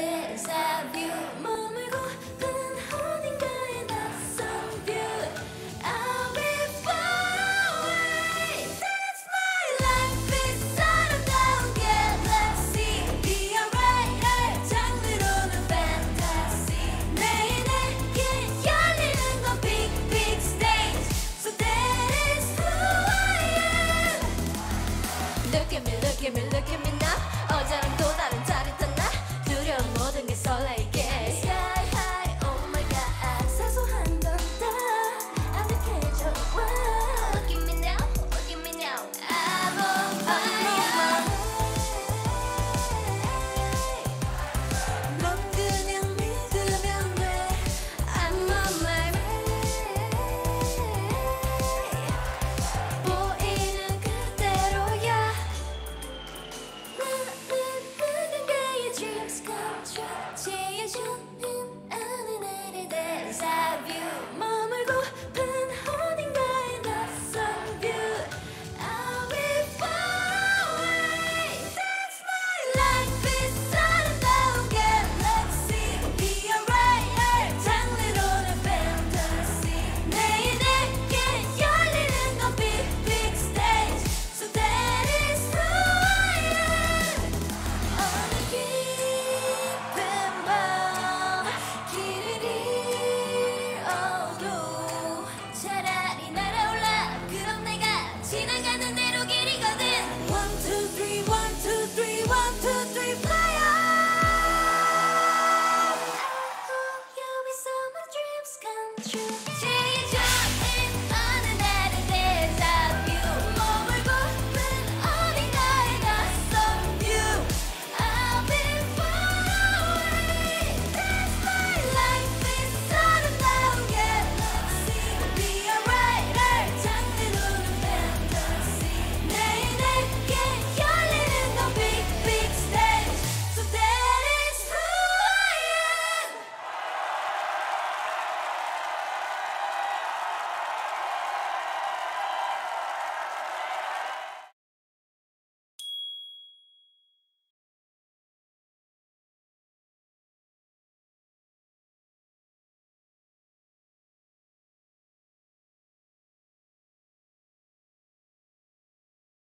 this that you you. True.